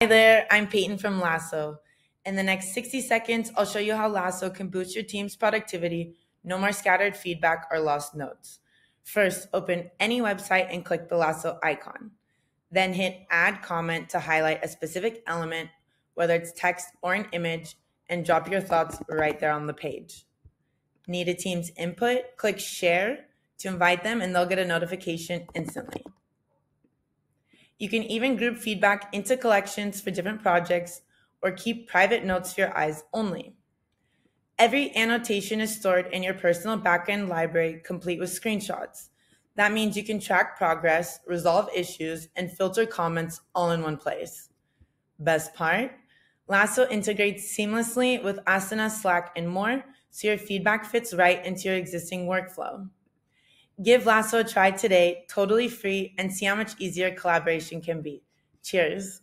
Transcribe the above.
Hi there, I'm Peyton from Lasso. In the next 60 seconds, I'll show you how Lasso can boost your team's productivity, no more scattered feedback or lost notes. First, open any website and click the Lasso icon. Then hit Add Comment to highlight a specific element, whether it's text or an image, and drop your thoughts right there on the page. Need a team's input? Click Share to invite them, and they'll get a notification instantly. You can even group feedback into collections for different projects or keep private notes for your eyes only. Every annotation is stored in your personal backend library, complete with screenshots. That means you can track progress, resolve issues, and filter comments all in one place. Best part? Lasso integrates seamlessly with Asana, Slack, and more, so your feedback fits right into your existing workflow. Give Lasso a try today, totally free, and see how much easier collaboration can be. Cheers.